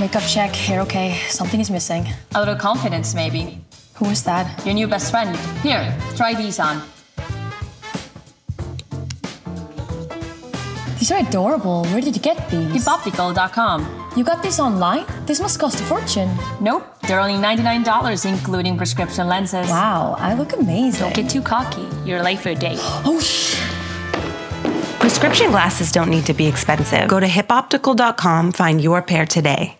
Makeup check, hair okay. Something is missing. A little confidence, maybe. Who is that? Your new best friend. Here, try these on. These are adorable. Where did you get these? Hipoptical.com. You got these online? This must cost a fortune. Nope, they're only $99, including prescription lenses. Wow, I look amazing. Don't get too cocky. You're late for a date. Oh, shh. Prescription glasses don't need to be expensive. Go to hipoptical.com, find your pair today.